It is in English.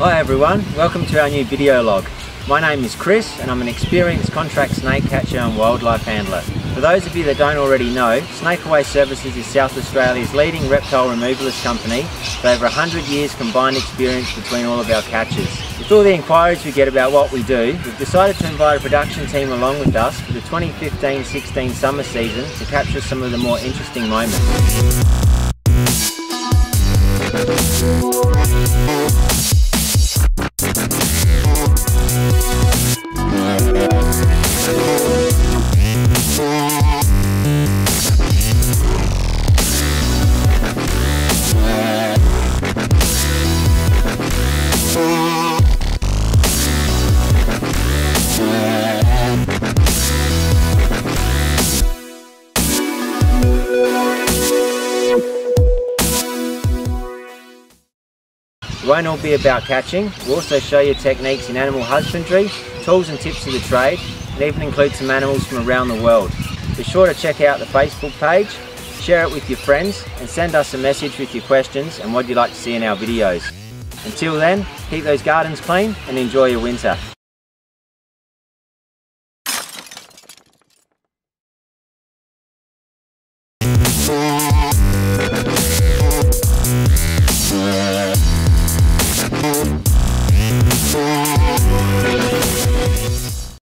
Hi everyone, welcome to our new video log. My name is Chris and I'm an experienced contract snake catcher and wildlife handler. For those of you that don't already know, Snake Away Services is South Australia's leading reptile removalist company with over 100 years combined experience between all of our catchers. With all the inquiries we get about what we do, we've decided to invite a production team along with us for the 2015-16 summer season to capture some of the more interesting moments. Won't all be about catching, we'll also show you techniques in animal husbandry, tools and tips of the trade, and even include some animals from around the world. Be sure to check out the Facebook page, share it with your friends, and send us a message with your questions and what you'd like to see in our videos. Until then, keep those gardens clean and enjoy your winter.